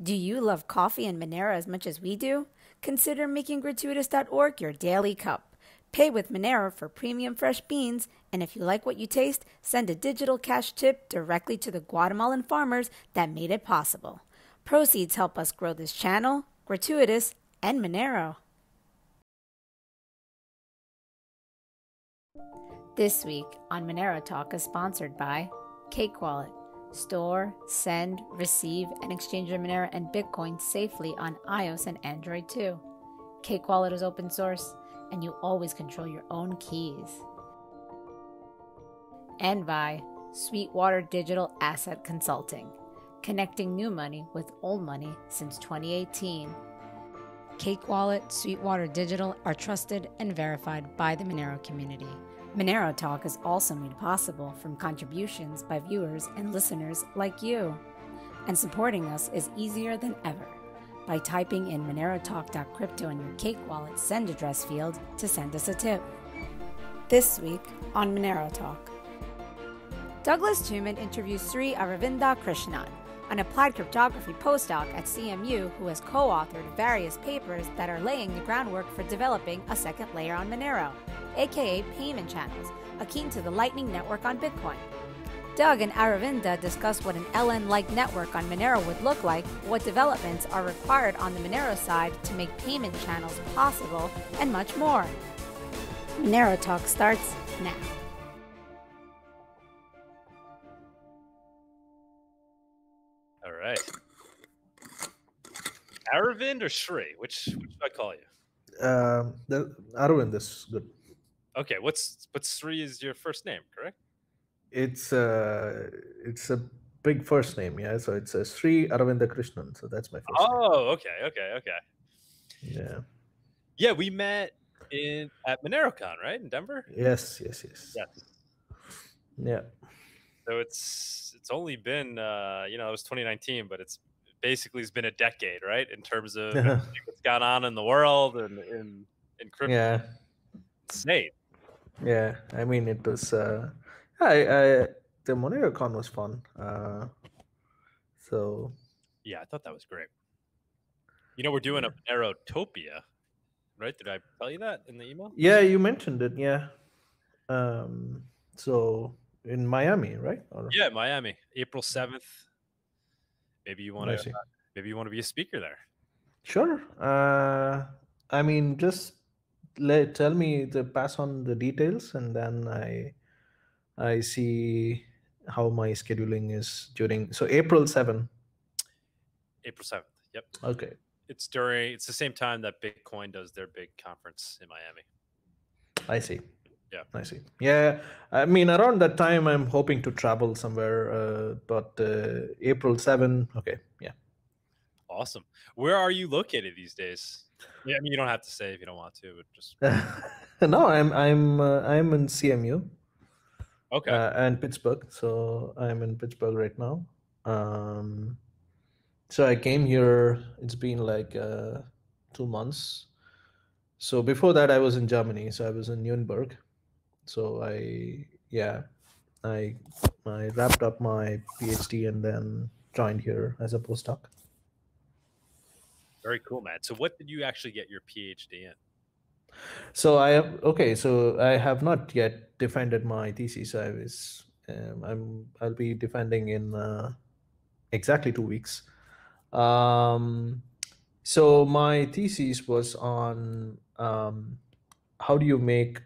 Do you love coffee and Monero as much as we do? Consider making gratuitas.org your daily cup. Pay with Monero for premium fresh beans, and if you like what you taste, send a digital cash tip directly to the Guatemalan farmers that made it possible. Proceeds help us grow this channel, Gratuitas, and Monero. This week on Monero Talk is sponsored by Cake Wallet. Store, send, receive, and exchange your Monero and Bitcoin safely on iOS and Android too. Cake Wallet is open source, and you always control your own keys. And by Sweetwater Digital Asset Consulting, connecting new money with old money since 2018. Cake Wallet, Sweetwater Digital are trusted and verified by the Monero community. Monero Talk is also made possible from contributions by viewers and listeners like you. And supporting us is easier than ever by typing in monerotalk.crypto in your Cake Wallet send address field to send us a tip. This week on Monero Talk, Douglas Tuman interviews Sri Aravinda Krishnan, an applied cryptography postdoc at CMU who has co authored various papers that are laying the groundwork for developing a second layer on Monero aka payment channels, akin to the Lightning Network on Bitcoin. Doug and Aravinda discussed what an LN like network on Monero would look like, what developments are required on the Monero side to make payment channels possible, and much more. Monero Talk starts now. Right. Aravind or Shri? Which, which should I call you? Um, the Arvind is good. Okay, what's but Sri is your first name, correct? It's uh it's a big first name, yeah. So it's a Sri Aravinda Krishnan. So that's my first Oh, okay, okay, okay. Yeah. Yeah, we met in at MoneroCon, right? In Denver? Yes, yes, yes. Yes. Yeah. So it's it's only been uh, you know, it was 2019, but it's basically it's been a decade, right? In terms of that's gone on in the world and in in crypto. yeah. Insane. Yeah. I mean it was uh I I the MoneroCon was fun. Uh so Yeah, I thought that was great. You know, we're doing a Monerotopia, right? Did I tell you that in the email? yeah, you mentioned it, yeah. Um so in Miami, right? Or, Yeah, Miami, April 7th. Maybe you want to maybe you want to be a speaker there. Sure. Uh, I mean, just let tell me the pass on the details, and then I I see how my scheduling is during. So April seventh. April 7th. Yep. Okay. It's during it's the same time that Bitcoin does their big conference in Miami. I see. Yeah. I see. Yeah. I mean, around that time, I'm hoping to travel somewhere. Uh, but uh, April seven. Okay. Yeah. Awesome. Where are you located these days? Yeah, I mean you don't have to say if you don't want to, but just no, I'm I'm uh, I'm in CMU. okay. uh, and Pittsburgh. So I'm in Pittsburgh right now. Um, so I came here. It's been like uh, two months. So before that, I was in Germany. So I was in Nuremberg. So I yeah, I I wrapped up my PhD and then joined here as a postdoc. Very cool, man. So what did you actually get your PhD in? So I have okay. So I have not yet defended my thesis. I was um, I'm I'll be defending in uh, exactly two weeks. Um, so my thesis was on um, how do you make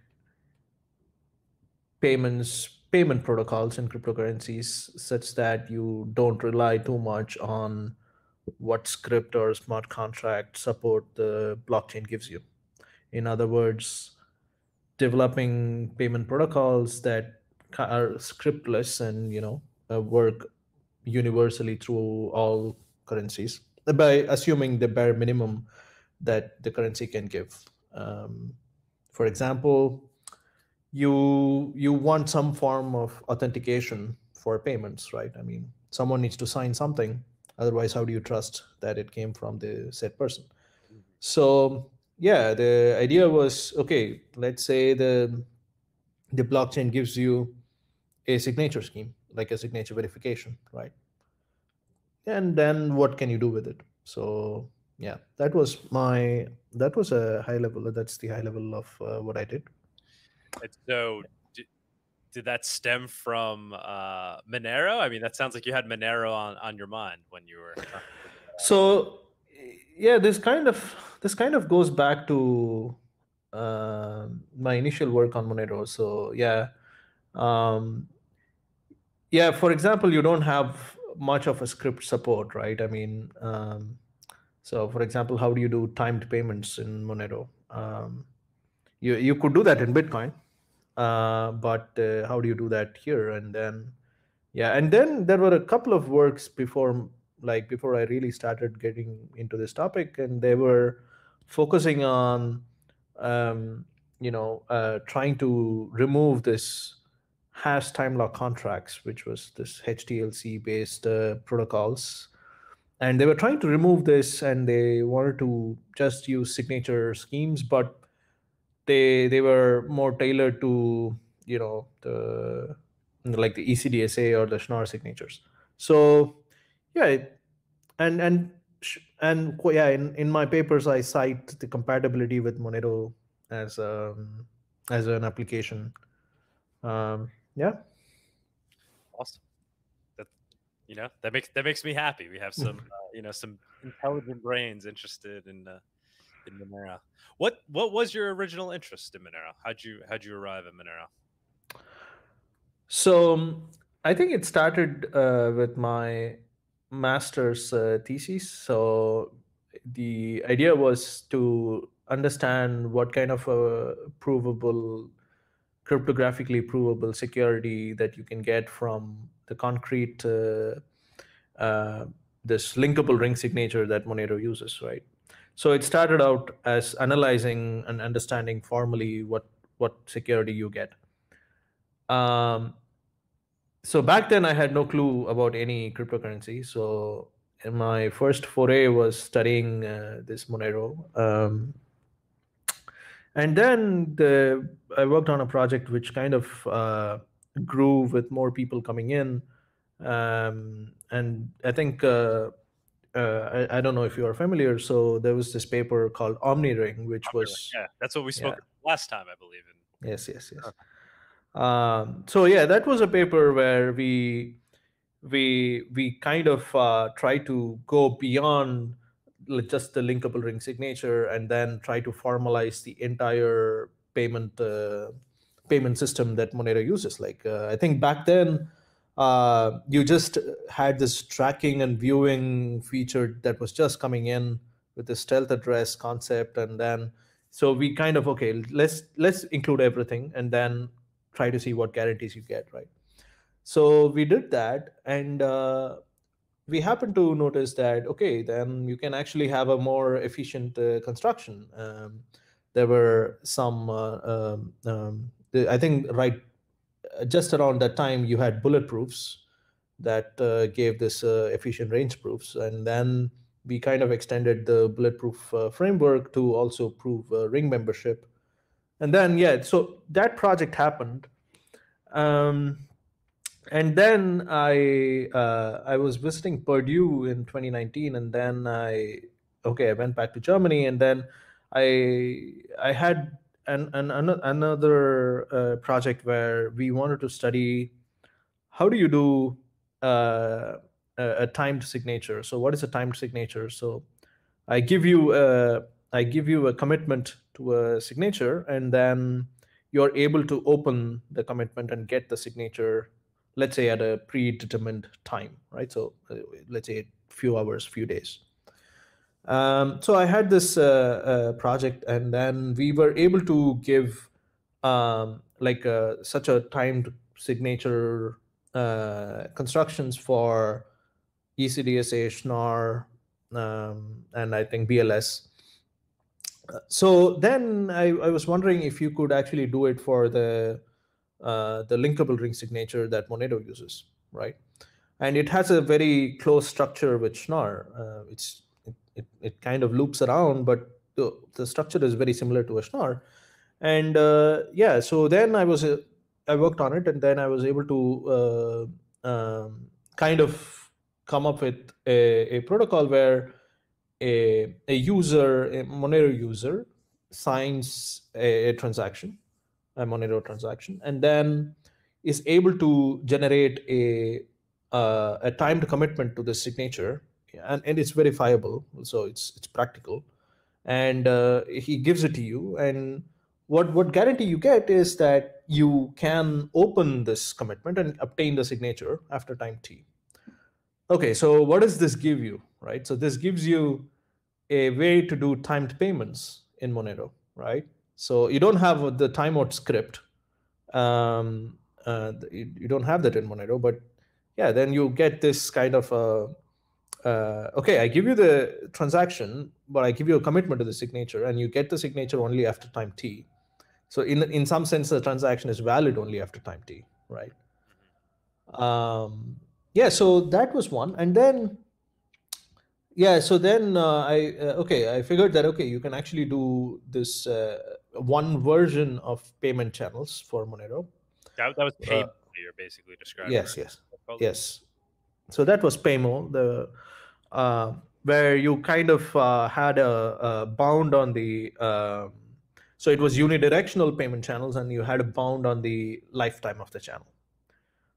payments payment protocols in cryptocurrencies such that you don't rely too much on what script or smart contract support the blockchain gives you. In other words, developing payment protocols that are scriptless and you know uh, work universally through all currencies by assuming the bare minimum that the currency can give. Um, for example, you you want some form of authentication for payments, right? I mean, someone needs to sign something. Otherwise, how do you trust that it came from the said person? So yeah, the idea was okay. Let's say the the blockchain gives you a signature scheme, like a signature verification, right? and then what can you do with it so yeah that was my that was a high level that's the high level of uh, what i did and so did, did that stem from uh, monero? I mean that sounds like you had monero on, on your mind when you were so yeah this kind of this kind of goes back to uh, my initial work on monero. So yeah um, yeah for example you don't have much of a script support right? I mean um, so for example how do you do timed payments in monero? Um, you, you could do that in bitcoin uh, but uh, how do you do that here? And then yeah and then there were a couple of works before like before i really started getting into this topic and they were focusing on um, you know uh, trying to remove this hash time lock contracts which was this HTLC based uh, protocols. And they were trying to remove this and they wanted to just use signature schemes but they they were more tailored to you know the like the ECDSA or the Schnorr signatures. So yeah, and and and yeah, in, in my papers I cite the compatibility with Monero as um as an application. Um, yeah. Awesome. That you know that makes that makes me happy. We have some uh, you know some intelligent brains interested in uh, in Monero. What what was your original interest in Monero? How'd you how'd you arrive at Monero? So um, I think it started uh, with my master's uh, thesis. So the idea was to understand what kind of a provable, cryptographically provable security that you can get from the concrete uh, uh this linkable ring signature that Monero uses, right? So it started out as analyzing and understanding formally what what security you get. Um, so back then I had no clue about any cryptocurrency. So my first foray was studying uh, this Monero. Um, and then the, I worked on a project which kind of uh, grew with more people coming in. Um, and I think uh, uh, I, I, don't know if you are familiar. So there was this paper called OmniRing, which was yeah, that's what we spoke yeah. last time, I believe. In. Yes, yes, yes. Um, so yeah, that was a paper where we we we kind of uh, try to go beyond just the linkable ring signature and then try to formalize the entire payment uh, payment system that Monero uses. Like uh, I think back then uh, you just had this tracking and viewing feature that was just coming in with the stealth address concept and then so we kind of okay let's let's include everything and then try to see what guarantees you get right? So we did that and uh, we happened to notice that okay then you can actually have a more efficient uh, construction. Um, there were some uh, um, um, i think right just around that time you had bulletproofs that uh, gave this uh, efficient range proofs. And then we kind of extended the bulletproof uh, framework to also prove uh, ring membership. And then yeah so that project happened. Um, and then i uh, i was visiting purdue in 2019 and then i okay i went back to germany and then i i had and, and another uh, project where we wanted to study how do you do uh, a, a, timed signature. So what is a timed signature? So I give you a, I give you a commitment to a signature, and then you're able to open the commitment and get the signature, let's say at a predetermined time, right? So uh, let's say a few hours, few days. Um, so I had this uh, uh, project, and then we were able to give um, like a, uh, such a timed signature uh, constructions for ECDSA, Schnorr, um, and I think BLS. Uh, so then I, I, was wondering if you could actually do it for the uh, the linkable ring signature that Monero uses, right? And it has a very close structure with Schnorr. it's it, it kind of loops around, but the, the structure is very similar to a Schnorr. And uh, yeah, so then I was, uh, I worked on it and then I was able to uh, um, kind of come up with a, a protocol where a, a user, a Monero user, signs a, a transaction, a Monero transaction, and then is able to generate a uh, a timed commitment to the signature, and, and it's verifiable, so it's it's practical, and uh, he gives it to you, and what what guarantee you get is that you can open this commitment and obtain the signature after time t. Okay, so what does this give you, right? So this gives you a way to do timed payments in Monero, right? So you don't have the timeout script. Um, uh, you, you, don't have that in Monero, but yeah, then you get this kind of a, uh, okay, I give you the transaction, but I give you a commitment to the signature, and you get the signature only after time t. So in in some sense, the transaction is valid only after time t, right? Um, yeah, so that was one, and then yeah, so then uh, I uh, okay, I figured that okay, you can actually do this uh, one version of payment channels for Monero. That, that was uh, you're basically describing. Yes, yes, yes. So that was Paymo, the uh, where you kind of uh, had a, a, bound on the. Um, so it was unidirectional payment channels, and you had a bound on the lifetime of the channel,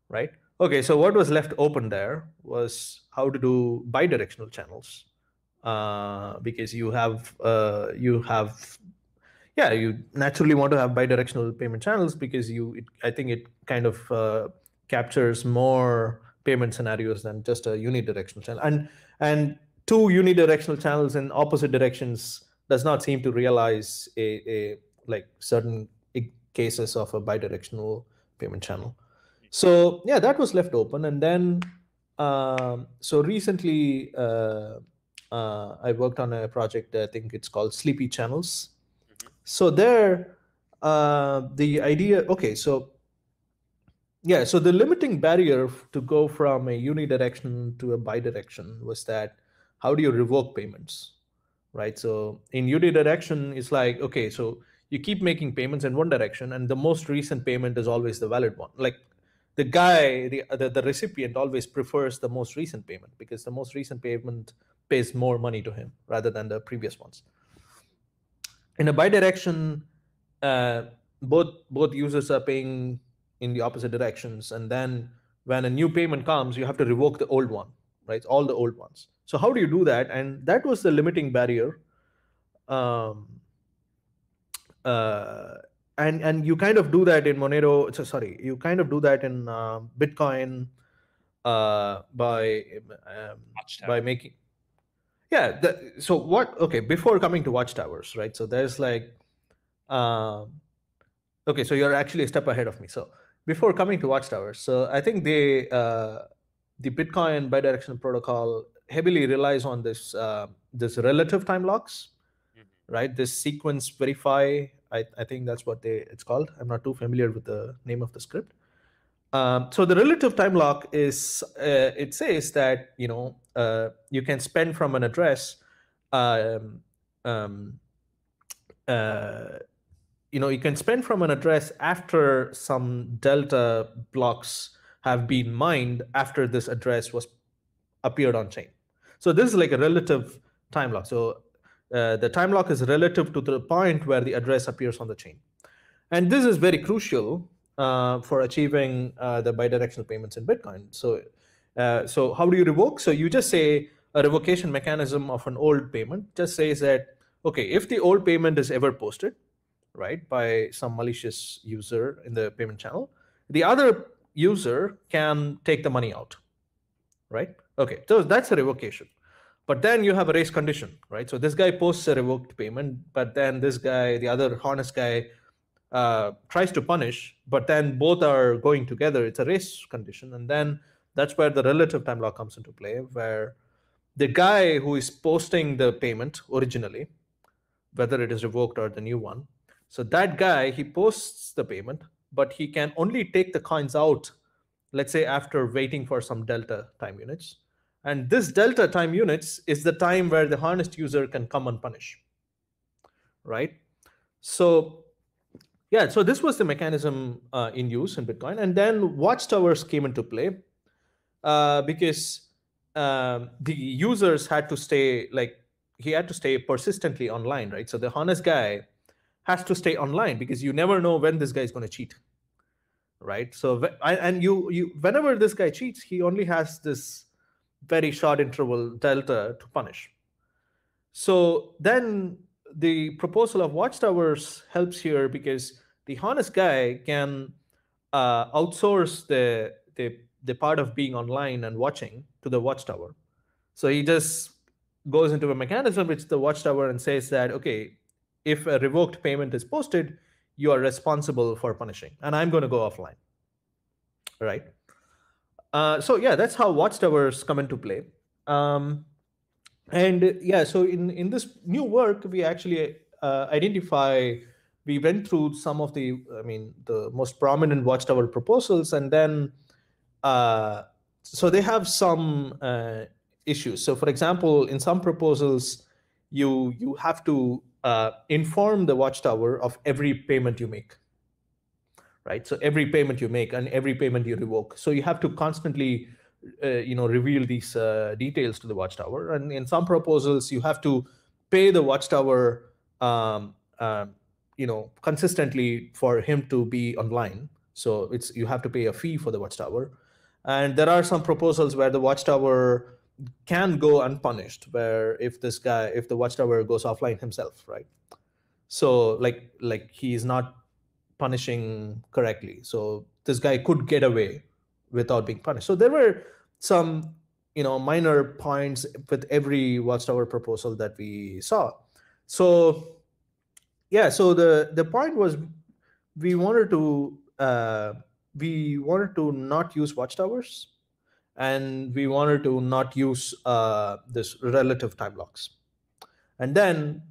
right? Okay, so what was left open there was how to do bidirectional channels, uh, because you have uh, you have yeah you naturally want to have bidirectional payment channels because you it, I think it kind of uh, captures more payment scenarios than just a unidirectional channel and and two unidirectional channels in opposite directions does not seem to realize a, a like certain cases of a bidirectional payment channel so yeah, that was left open, and then um, so recently uh, uh, I worked on a project. I think it's called Sleepy Channels. Mm-hmm. So there, uh, the idea. Okay, so yeah, so the limiting barrier to go from a unidirection to a bidirection was that how do you revoke payments, right? So in unidirection, it's like okay, so you keep making payments in one direction, and the most recent payment is always the valid one. Like the guy, the, the, the recipient always prefers the most recent payment because the most recent payment pays more money to him rather than the previous ones. In a bidirection, uh, both both users are paying in the opposite directions, and then when a new payment comes, you have to revoke the old one, right? All the old ones. So how do you do that? And that was the limiting barrier. Um, uh, and and you kind of do that in Monero. So sorry, you kind of do that in uh, Bitcoin uh, by um, by making yeah. The, so what? Okay, before coming to watchtowers, right? So there's like, um, okay, so you're actually a step ahead of me. So before coming to Watchtower. so I think they uh, the Bitcoin bidirectional protocol heavily relies on this uh, this relative time locks, mm-hmm. right? This sequence verify I, I think that's what they it's called. I'm not too familiar with the name of the script. Um, so the relative time lock is uh, it says that you know uh, you can spend from an address. Um, um, uh, you know you can spend from an address after some delta blocks have been mined after this address was appeared on chain. So this is like a relative time lock. So uh, the time lock is relative to the point where the address appears on the chain. And this is very crucial uh, for achieving uh, the bidirectional payments in Bitcoin. So, uh, so how do you revoke? So you just say a revocation mechanism of an old payment just says that, okay, if the old payment is ever posted, right, by some malicious user in the payment channel, the other user can take the money out, right? Okay, so that's a revocation. But then you have a race condition, right? So this guy posts a revoked payment, but then this guy, the other honest guy, uh, tries to punish, but then both are going together. It's a race condition. And then that's where the relative time lock comes into play, where the guy who is posting the payment originally, whether it is revoked or the new one, so that guy, he posts the payment, but he can only take the coins out, let's say after waiting for some delta time units. And this delta time units is the time where the harnessed user can come and punish, right? So yeah, so this was the mechanism uh, in use in Bitcoin. And then watchtowers came into play uh, because um, the users had to stay like he had to stay persistently online, right? So the honest guy has to stay online because you never know when this guy is going to cheat, right? So and you you whenever this guy cheats, he only has this very short interval delta to punish. So then the proposal of watchtowers helps here because the honest guy can uh, outsource the, the the part of being online and watching to the watchtower. So he just goes into a mechanism which the watchtower and says that okay, if a revoked payment is posted, you are responsible for punishing, and I'm going to go offline. Right. Uh, so yeah, that's how watchtowers come into play. Um, and yeah, so in in this new work, we actually uh, identify. We went through some of the, I mean, the most prominent watchtower proposals, and then uh, so they have some uh, issues. So, for example, in some proposals, you you have to uh, inform the watchtower of every payment you make, right? So every payment you make and every payment you revoke. So you have to constantly, uh, you know, reveal these uh, details to the watchtower. And in some proposals, you have to pay the watchtower, um, um you know, consistently for him to be online. So it's you have to pay a fee for the watchtower. And there are some proposals where the watchtower can go unpunished where if this guy if the watchtower goes offline himself right? So like like he is not punishing correctly. So this guy could get away without being punished. So there were some you know minor points with every watchtower proposal that we saw. So yeah so the the point was we wanted to uh, we wanted to not use watchtowers and we wanted to not use uh, this relative time locks. And then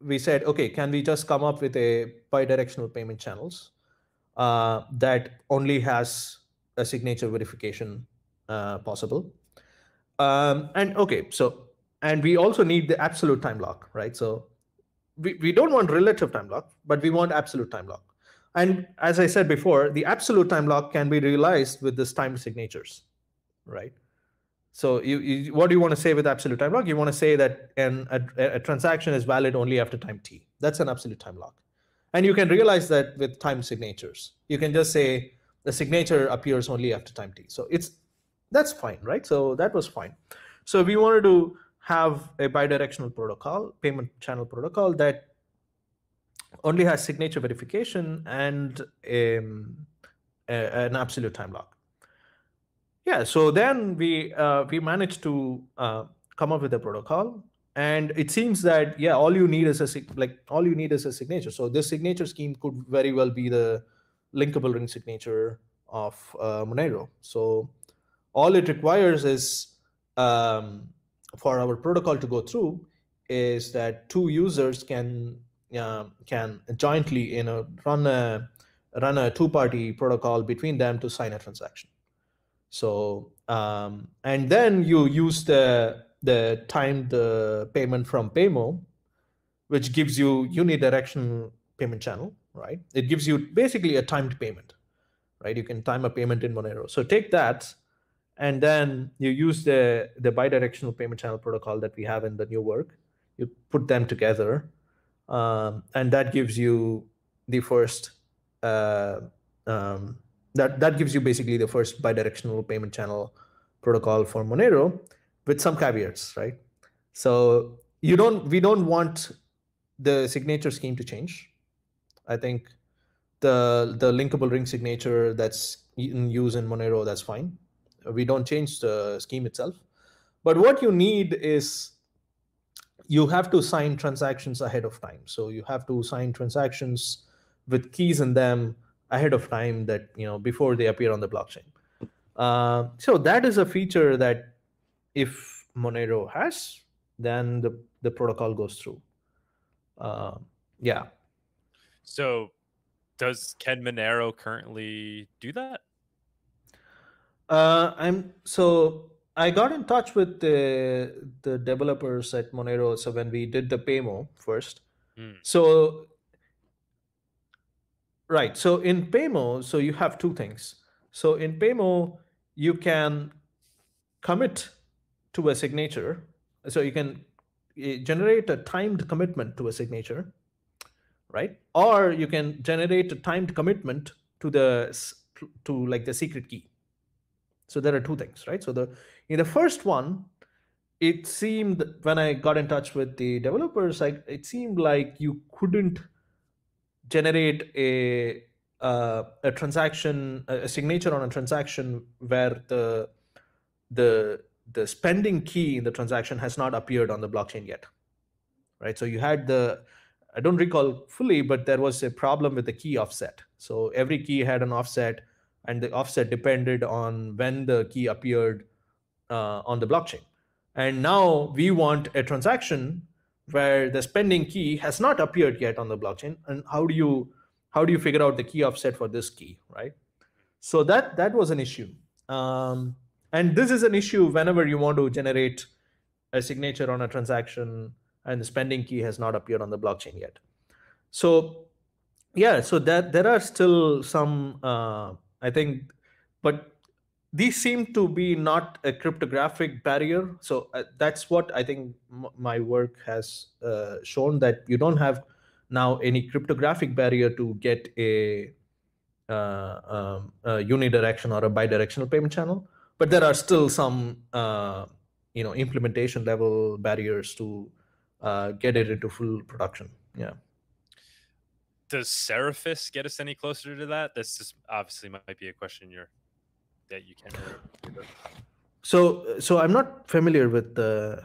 we said, okay, can we just come up with a bidirectional payment channels uh, that only has a signature verification uh, possible? Um, and okay, so and we also need the absolute time lock, right? So we, we don't want relative time lock, but we want absolute time lock. And as I said before, the absolute time lock can be realized with this timed signatures right? So you, you, what do you want to say with absolute time lock? You want to say that an, a, a, transaction is valid only after time t. That's an absolute time lock. And you can realize that with time signatures. You can just say the signature appears only after time t. So it's that's fine, right? So that was fine. So we wanted to have a bidirectional protocol, payment channel protocol that only has signature verification and um, a, an absolute time lock. Yeah, so then we uh, we managed to uh, come up with a protocol, and it seems that yeah, all you need is a like all you need is a signature. So this signature scheme could very well be the linkable ring signature of uh, Monero. So all it requires is um, for our protocol to go through is that two users can uh, can jointly you know run a run a two party protocol between them to sign a transaction. So um, and then you use the the timed payment from Paymo, which gives you unidirectional payment channel, right? It gives you basically a timed payment, right? You can time a payment in Monero. So take that, and then you use the the bidirectional payment channel protocol that we have in the new work. You put them together, um, and that gives you the first uh, um, that that gives you basically the first bidirectional payment channel protocol for Monero with some caveats, right? So you don't we don't want the signature scheme to change. I think the the linkable ring signature that's in use in Monero that's fine. We don't change the scheme itself. But what you need is you have to sign transactions ahead of time. So you have to sign transactions with keys in them ahead of time that you know before they appear on the blockchain. Uh, so that is a feature that if Monero has, then the the protocol goes through. Uh, yeah. So, does can Monero currently do that? Uh, I'm so I got in touch with the the developers at Monero. So when we did the Paymo first, mm. so Right. So in Paymo, so you have two things. So in Paymo, you can commit to a signature. So you can eh, generate a timed commitment to a signature, right? Or you can generate a timed commitment to the to like the secret key. So there are two things, right? So the in the first one, it seemed when I got in touch with the developers, like it seemed like you couldn't generate a uh, a transaction, a signature on a transaction where the the the spending key in the transaction has not appeared on the blockchain yet, right? So you had the I don't recall fully, but there was a problem with the key offset. So every key had an offset, and the offset depended on when the key appeared uh, on the blockchain. And now we want a transaction where the spending key has not appeared yet on the blockchain. And how do you how do you figure out the key offset for this key, right? So that that was an issue. Um, and this is an issue whenever you want to generate a signature on a transaction and the spending key has not appeared on the blockchain yet. So yeah, so that there are still some, uh, I think, but these seem to be not a cryptographic barrier. So uh, that's what I think my work has uh, shown that you don't have now any cryptographic barrier to get a, uh, um, a unidirectional or a bidirectional payment channel. But there are still some, uh, you know, implementation level barriers to uh, get it into full production. Yeah does Seraphis get us any closer to that? This is obviously might be a question you're that you can't. So, so I'm not familiar with the.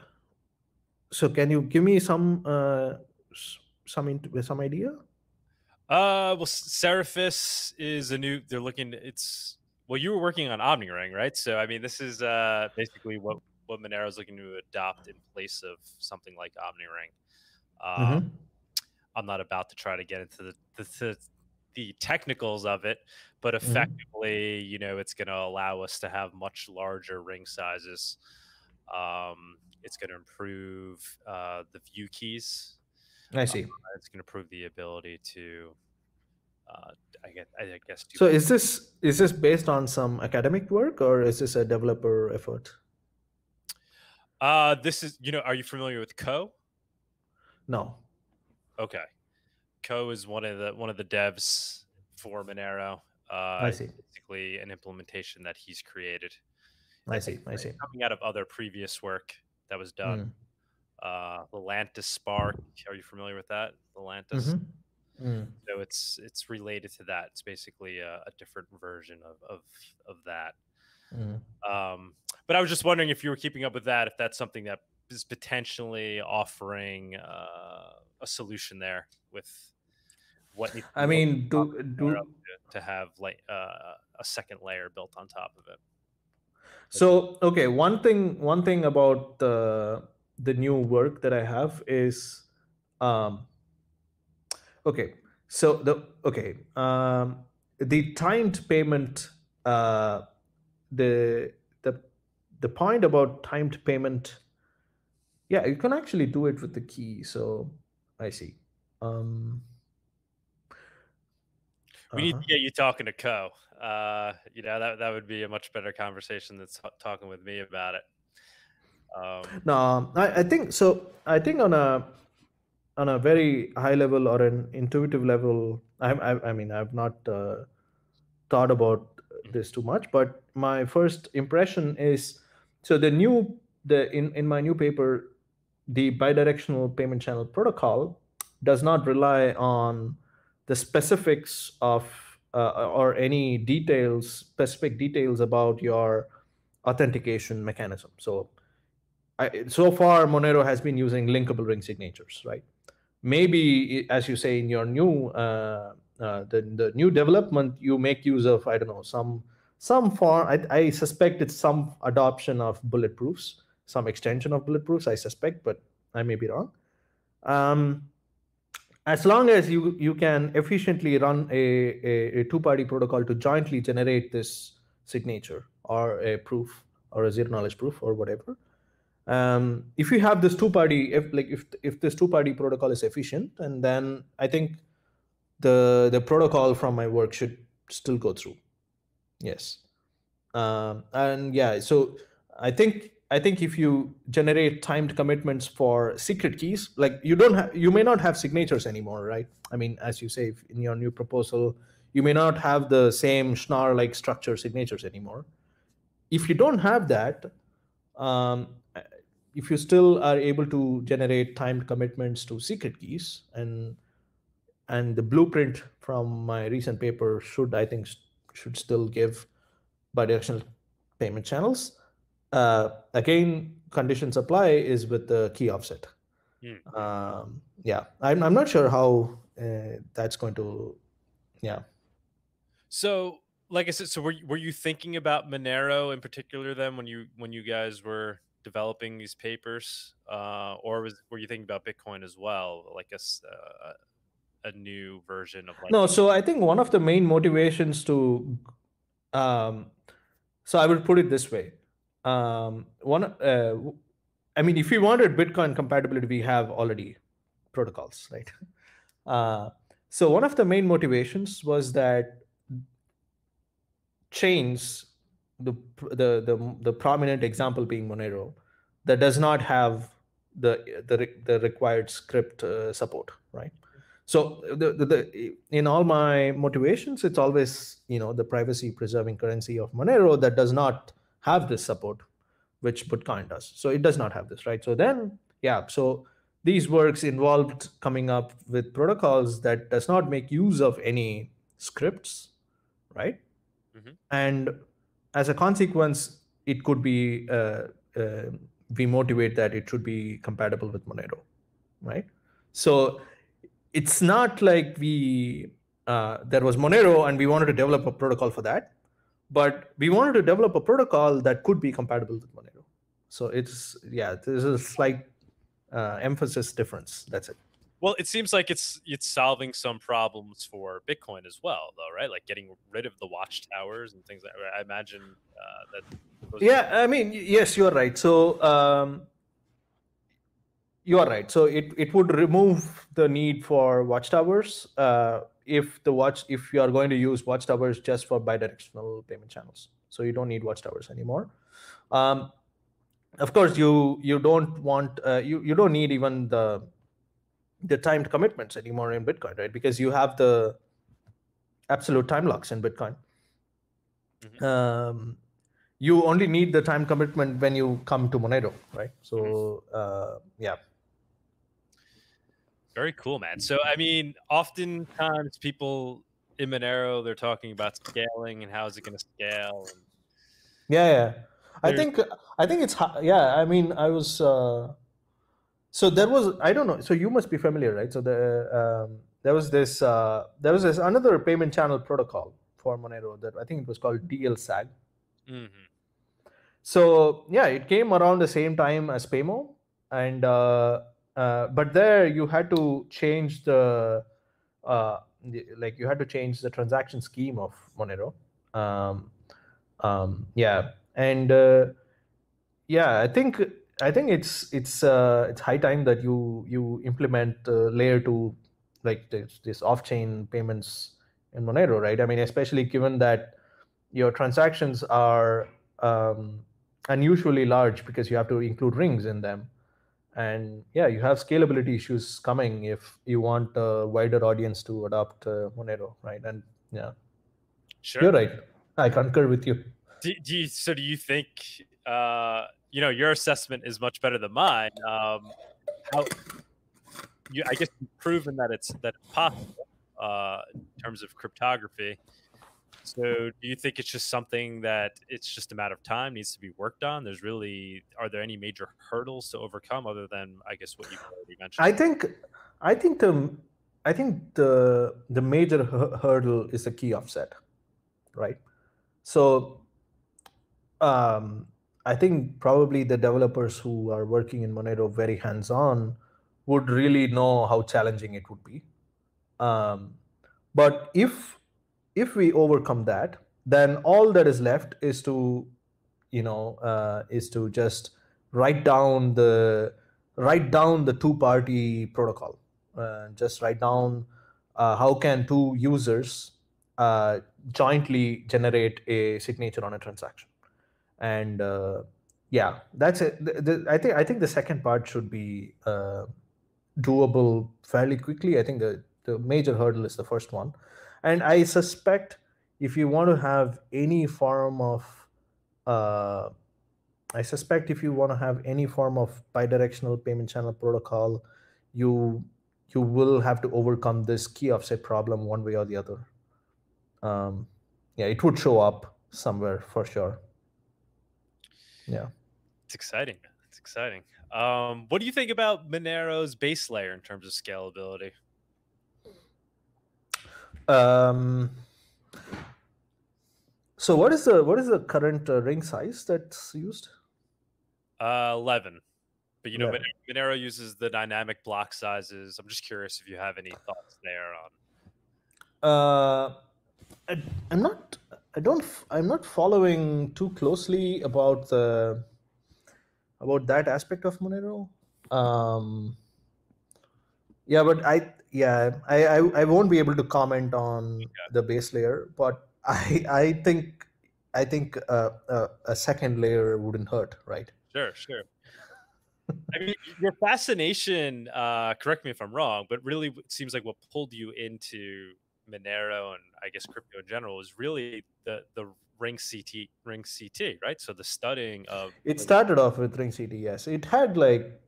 So, can you give me some uh, some some idea? Uh, well, Seraphis is a new. They're looking. It's well, you were working on OmniRing, right? So, I mean, this is uh basically what what Monero is looking to adopt in place of something like OmniRing. Um, mm-hmm. I'm not about to try to get into the, the, the technicals of it, but mm-hmm. effectively, mm-hmm. you know, it's going to allow us to have much larger ring sizes. Um, it's going to improve uh, the view keys. I see. Uh, it's going to improve the ability to, uh, I guess, I guess. So is this is this based on some academic work or is this a developer effort? Uh, this is you know, are you familiar with Koe? No. Okay. Koe is one of the one of the devs for Monero. Uh, I see. Basically, an implementation that he's created. I see. I see. Coming out of other previous work that was done. Mm. Uh, Lelantus Spark. Are you familiar with that? Lelantus. Mm-hmm. Mm. So it's it's related to that. It's basically a, a different version of of of that. Mm. Um, but I was just wondering if you were keeping up with that. If that's something that is potentially offering uh, a solution there with what I mean, do, do to have like uh, a second layer built on top of it. So okay, one thing one thing about the the new work that I have is um okay so the okay um the timed payment uh the the the point about timed payment yeah you can actually do it with the key so I see. Um, we need uh-huh. to get you talking to Koe. Uh, you know that that would be a much better conversation than talking with me about it. Um, no, I, I think so. I think on a on a very high level or an intuitive level, I I, I mean I've not uh, thought about mm-hmm. this too much, but my first impression is so the new the in in my new paper the bidirectional payment channel protocol does not rely on the specifics of uh, or any details, specific details about your authentication mechanism. So, I, so far Monero has been using linkable ring signatures, right? Maybe, as you say in your new uh, uh, the the new development, you make use of I don't know some some form. I, I suspect it's some adoption of bulletproofs some extension of bulletproofs, I suspect, but I may be wrong. Um, as long as you you can efficiently run a, a, a two-party protocol to jointly generate this signature or a proof or a zero knowledge proof or whatever. Um, if you have this two-party, if like if if this two-party protocol is efficient, and then I think the the protocol from my work should still go through. Yes, um, and yeah, so I think I think if you generate timed commitments for secret keys, like you don't have, you may not have signatures anymore, right? I mean, as you say, in your new proposal, you may not have the same schnorr like structure signatures anymore. If you don't have that, um, if you still are able to generate timed commitments to secret keys and and the blueprint from my recent paper should i think should still give bidirectional payment channels uh, again conditions apply is with the key offset mm. um, yeah I'm, I'm not sure how uh, that's going to yeah so like i said so were, were you thinking about monero in particular then when you when you guys were developing these papers, uh, or was were you thinking about Bitcoin as well, like a uh, a new version of like? No, so I think one of the main motivations to, um, so I would put it this way, um, one, uh, I mean, if we wanted Bitcoin compatibility, we have already protocols, right? Uh, so one of the main motivations was that chains the the the, the prominent example being Monero that does not have the the, the required script uh, support, right? So the, the, the, in all my motivations, it's always you know the privacy preserving currency of Monero that does not have this support, which Bitcoin does. So it does not have this, right? So then yeah, so these works involved coming up with protocols that does not make use of any scripts, right? Mm-hmm. And as a consequence, it could be uh, uh, we motivate that it should be compatible with Monero, right? So it's not like we uh, there was Monero and we wanted to develop a protocol for that, but we wanted to develop a protocol that could be compatible with Monero. So it's yeah, there's a slight uh, emphasis difference. That's it. Well, it seems like it's it's solving some problems for Bitcoin as well, though, right? Like getting rid of the watchtowers and things. Like that. I imagine uh, that. Yeah, I mean, yes, you're right. So um, you are right. So it it would remove the need for watchtowers uh, if the watch if you are going to use watchtowers just for bidirectional payment channels. So you don't need watchtowers anymore. Um, of course, you you don't want uh, you you don't need even the the timed commitments anymore in Bitcoin, right? Because you have the absolute time locks in Bitcoin. Mm-hmm. Um, you only need the time commitment when you come to Monero, right? So mm-hmm. uh, yeah. Very cool, man. So I mean, oftentimes people in Monero they're talking about scaling and how is it going to scale. And yeah, yeah. I think I think it's yeah. I mean, I was. Uh, so there was I don't know. So you must be familiar, right? So the um, there was this uh, there was this another payment channel protocol for Monero that I think it was called DLSAG. Mm-hmm. So yeah, it came around the same time as Paymo, and uh, uh, but there you had to change the, uh, the, like you had to change the transaction scheme of Monero. Um, um, yeah, and uh, yeah, I think I think it's it's uh, it's high time that you you implement layer two like this, this off chain payments in Monero, right? I mean, especially given that your transactions are um, unusually large because you have to include rings in them, and yeah, you have scalability issues coming if you want a wider audience to adopt uh, Monero, right? And yeah, sure, you're right. I concur with you. Do, do you so do you think? Uh you know, your assessment is much better than mine. Um, how you, I guess you've proven that it's that it's possible uh, in terms of cryptography. So, do you think it's just something that it's just a matter of time needs to be worked on? There's really are there any major hurdles to overcome other than I guess what you've already mentioned? I think, I think the, I think the the major hurdle is the key offset, right? So, um, I think probably the developers who are working in Monero very hands-on would really know how challenging it would be. Um, but if if we overcome that, then all that is left is to, you know, uh, is to just write down the write down the two-party protocol. Uh, just write down uh, how can two users uh, jointly generate a signature on a transaction and uh, yeah, that's it. The, the, I think I think the second part should be uh, doable fairly quickly. I think the the major hurdle is the first one, and I suspect if you want to have any form of uh, I suspect if you want to have any form of bidirectional payment channel protocol, you you will have to overcome this key offset problem one way or the other. Um, yeah, it would show up somewhere for sure. Yeah, it's exciting. It's exciting. Um, what do you think about Monero's base layer in terms of scalability? Um, so what is the what is the current uh, ring size that's used? Uh, 11. But you know, yeah. Monero uses the dynamic block sizes. I'm just curious if you have any thoughts there on. Uh, I, I'm not. I don't. I'm not following too closely about the about that aspect of Monero. Um, yeah, but I yeah I, I I won't be able to comment on the base layer, but I I think I think uh, uh, a second layer wouldn't hurt, right? Sure, sure. I mean, your fascination, uh, correct me if I'm wrong, but really it seems like what pulled you into Monero and I guess crypto in general is really the the ring CT ring CT, right? So the studying of it started off with ring CT, yes. It had like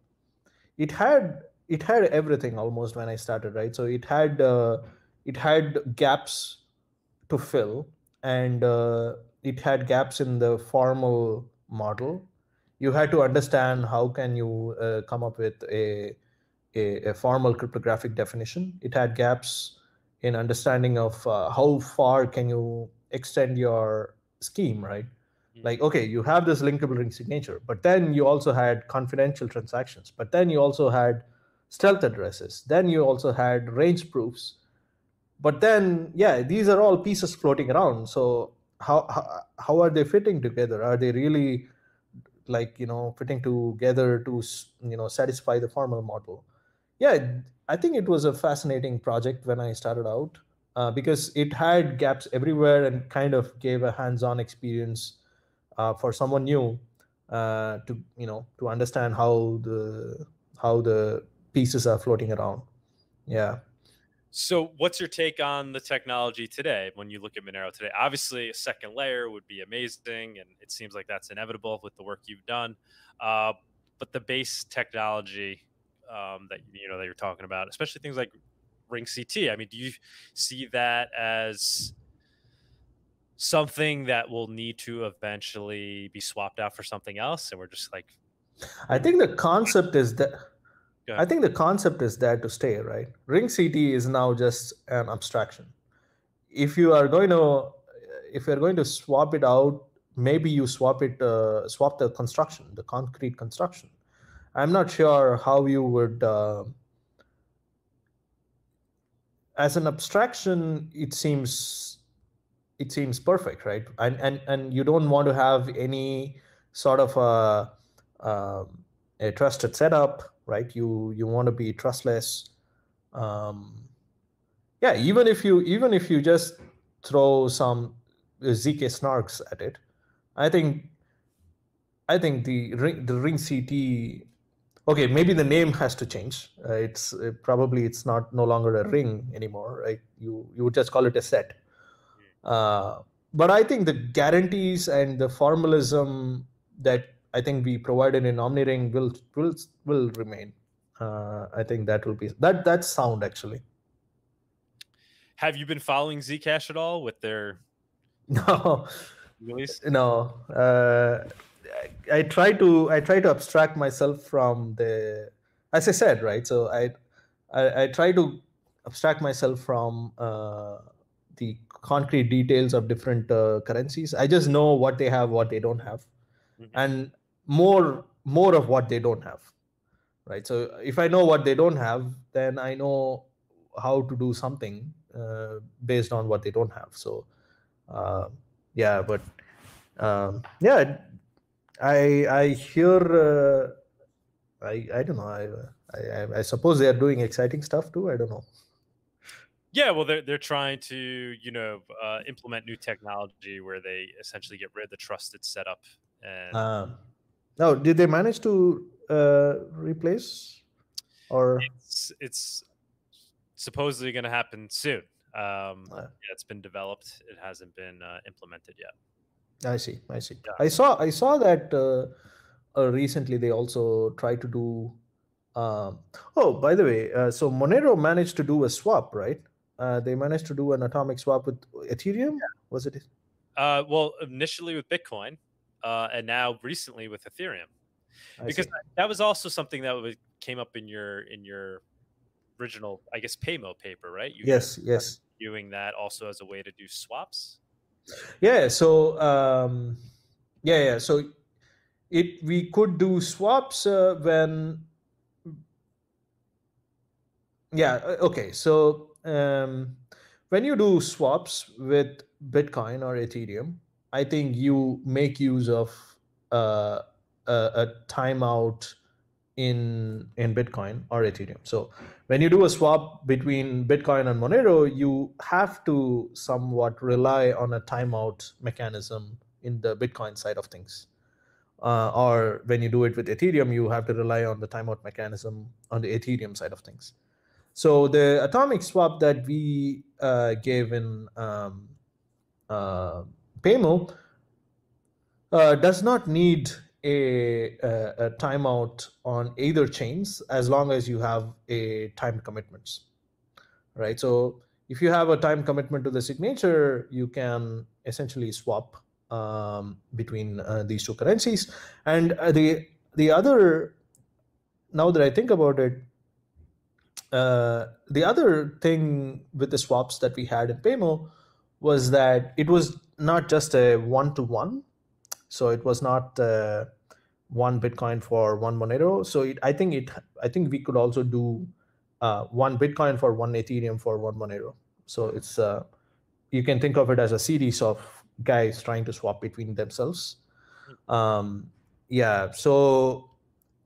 it had it had everything almost when I started, right? So it had uh, it had gaps to fill and uh, it had gaps in the formal model you had to understand how can you uh, come up with a, a, a, formal cryptographic definition. It had gaps in understanding of uh, how far can you extend your scheme, right? Mm-hmm. Like, okay, you have this linkable ring signature, but then you also had confidential transactions, but then you also had stealth addresses, then you also had range proofs. But then, yeah, these are all pieces floating around. So how, how, how are they fitting together? Are they really like you know fitting together to you know satisfy the formal model yeah i think it was a fascinating project when i started out uh, because it had gaps everywhere and kind of gave a hands-on experience uh, for someone new uh, to you know to understand how the how the pieces are floating around yeah so, what's your take on the technology today when you look at Monero today? Obviously, a second layer would be amazing, and it seems like that's inevitable with the work you've done. Uh, but the base technology um, that you know that you're talking about, especially things like Ring CT, I mean, do you see that as something that will need to eventually be swapped out for something else, and we're just like, I think the concept is that I think the concept is there to stay, right? Ring CT is now just an abstraction. If you are going to, if you're going to swap it out, maybe you swap it, uh, swap the construction, the concrete construction. I'm not sure how you would. Uh, as an abstraction, it seems it seems perfect, right? And and and you don't want to have any sort of a, um, a trusted setup right? You you want to be trustless. Um, yeah, even if you even if you just throw some zk snarks at it, I think I think the ring the ring CT. Okay, maybe the name has to change. Uh, it's uh, probably it's not no longer a ring anymore, right? You you would just call it a set. Uh, but I think the guarantees and the formalism that I think we provided in OmniRing will will will remain. Uh, I think that will be that that's sound actually. Have you been following Zcash at all with their no release? No, uh, I, I try to I try to abstract myself from the as I said right. So I I, I try to abstract myself from uh, the concrete details of different uh, currencies. I just know what they have, what they don't have, mm-hmm. and more more of what they don't have right? So if i know what they don't have then i know how to do something uh, based on what they don't have. So uh, yeah but um, yeah i i hear uh, i i don't know I, I i suppose they are doing exciting stuff too i don't know. Yeah, well, they're they're trying to you know uh, implement new technology where they essentially get rid of the trusted setup and um, Now, did they manage to uh, replace or? It's it's supposedly going to happen soon. Um, Uh. yeah, it's been developed. It hasn't been uh, implemented yet. I see. I see. Yeah. I saw. I saw that uh, uh, recently. They also tried to do. Um, oh, by the way, uh, so Monero managed to do a swap, right? Uh, they managed to do an atomic swap with Ethereum. Was it? Uh, well, initially with Bitcoin, uh, and now recently with Ethereum, I because see. that, was also something that was, came up in your in your original, I guess, Paymo paper, right? You yes, yes, viewing that also as a way to do swaps. yeah. So, um, yeah, yeah. So, it we could do swaps uh, when. Yeah. uh, Okay. So, um, when you do swaps with Bitcoin or Ethereum, I think you make use of uh, a, a timeout in in Bitcoin or Ethereum. So when you do a swap between Bitcoin and Monero, you have to somewhat rely on a timeout mechanism in the Bitcoin side of things. Uh, or when you do it with Ethereum, you have to rely on the timeout mechanism on the Ethereum side of things. So the atomic swap that we uh, gave in um, uh, Paymo uh, does not need a, a, a timeout on either chains as long as you have a timed commitments, right? So if you have a time commitment to the signature, you can essentially swap um, between uh, these two currencies. And uh, the the other, now that I think about it, uh, the other thing with the swaps that we had in Paymo was that it was not just a one to one, so it was not uh, one Bitcoin for one Monero. So it, I think it, I think we could also do uh, one Bitcoin for one Ethereum for one Monero. So it's uh, you can think of it as a series of guys trying to swap between themselves. Um, yeah. So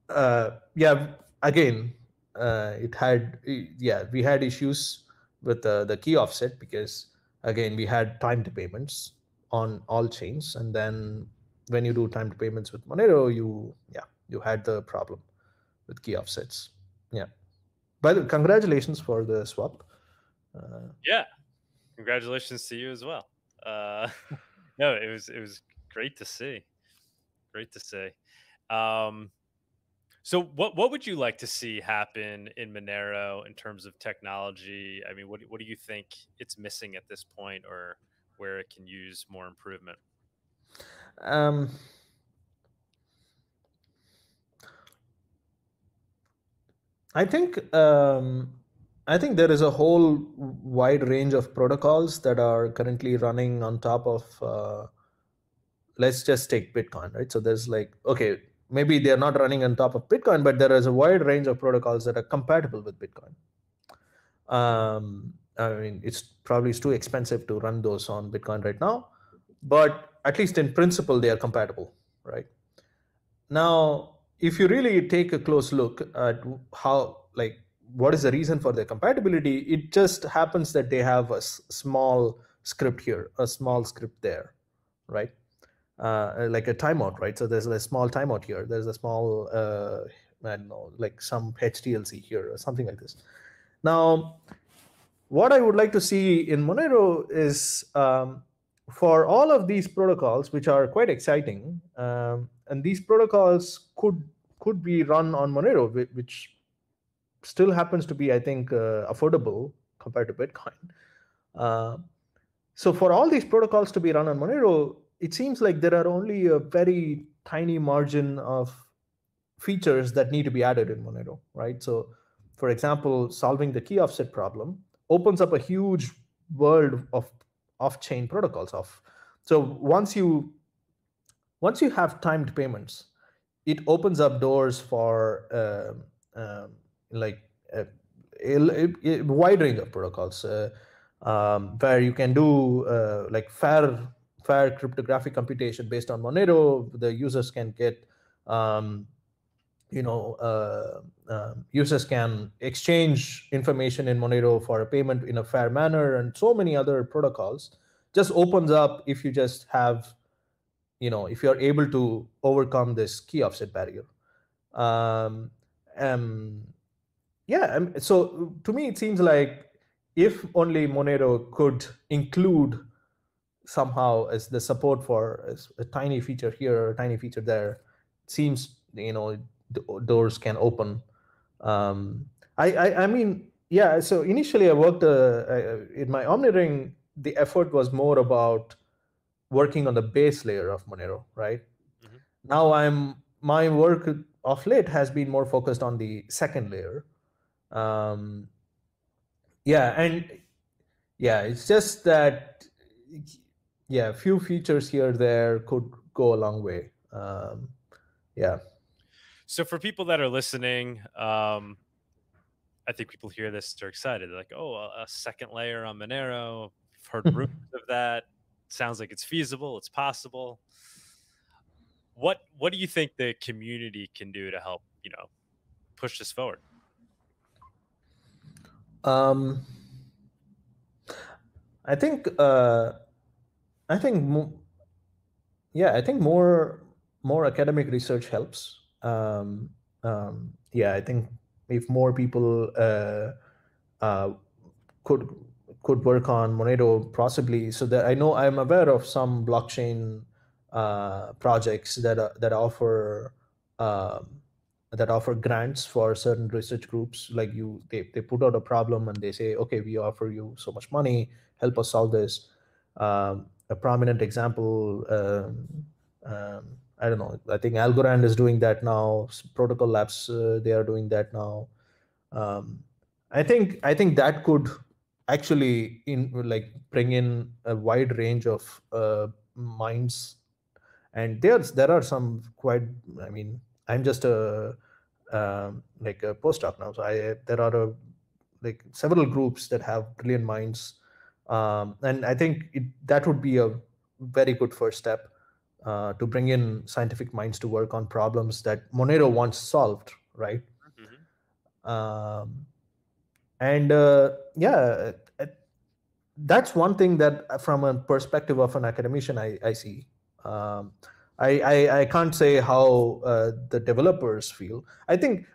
uh, yeah, again, uh, it had yeah we had issues with uh, the key offset because again we had timed payments on all chains and then when you do timed payments with monero you yeah you had the problem with key offsets yeah by the congratulations for the swap uh, Yeah, congratulations to you as well. Uh, no, it was it was great to see. Great to see. Um, so, what what would you like to see happen in Monero in terms of technology? I mean, what what do you think it's missing at this point, or where it can use more improvement? um, I think um, I think there is a whole wide range of protocols that are currently running on top of. Uh, let's just take Bitcoin, right? So there's like okay, maybe they're not running on top of Bitcoin, but there is a wide range of protocols that are compatible with Bitcoin. Um, I mean, it's probably it's too expensive to run those on Bitcoin right now, but at least in principle they are compatible, right? Now, if you really take a close look at how, like, what is the reason for their compatibility, it just happens that they have a small script here, a small script there, right? Uh, like a timeout, right? So there's a small timeout here. There's a small, uh, I don't know, like some HTLC here or something like this. Now, what I would like to see in Monero is um, for all of these protocols, which are quite exciting, um, and these protocols could could be run on Monero, which still happens to be, I think, uh, affordable compared to Bitcoin. Uh, so for all these protocols to be run on Monero, it seems like there are only a very tiny margin of features that need to be added in Monero, right? So, for example, solving the key offset problem opens up a huge world of off-chain protocols. Of so once you once you have timed payments, it opens up doors for um um, like a, a, a wide range of protocols uh, um, where you can do uh, like fair fair cryptographic computation based on Monero. The users can get um, you know uh, um, users can exchange information in Monero for a payment in a fair manner, and so many other protocols. Just opens up if you just have you know if you're able to overcome this key offset barrier um, um yeah um, so to me it seems like if only monero could include somehow as the support for a tiny feature here a tiny feature there seems you know doors can open um i i, I mean yeah so initially i worked uh, in my omniring the effort was more about working on the base layer of monero right? Mm-hmm. now i'm my work of late has been more focused on the second layer. Um yeah and yeah it's just that yeah a few features here there could go a long way. Um yeah so for people that are listening um I think people hear this, they're excited. They're like, oh, a, second layer on Monero. I've heard rumors of that. Sounds like it's feasible. It's possible. What What do you think the community can do to help you know push this forward? Um, I think uh, I think yeah, I think more more academic research helps. Um, um, yeah, I think if more people uh, uh, could could work on Monero, possibly. So that I know I'm aware of some blockchain uh, projects that uh, that offer um, that offer grants for certain research groups. Like you, they they put out a problem and they say, okay, we offer you so much money, help us solve this. Um, a prominent example. Um, um, I don't know. I think Algorand is doing that now. Protocol Labs uh, they are doing that now. Um, I think I think that could actually in like bring in a wide range of uh, minds, and there's there are some quite. I mean, I'm just a um, like a postdoc now, so I there are a, like several groups that have brilliant minds, um, and I think it, that would be a very good first step uh, to bring in scientific minds to work on problems that Monero wants solved, right? Mm-hmm. Um, and uh, yeah, that's one thing that, uh, from a perspective of an academician, I, I see. Um, I, I, I can't say how uh, the developers feel. I think,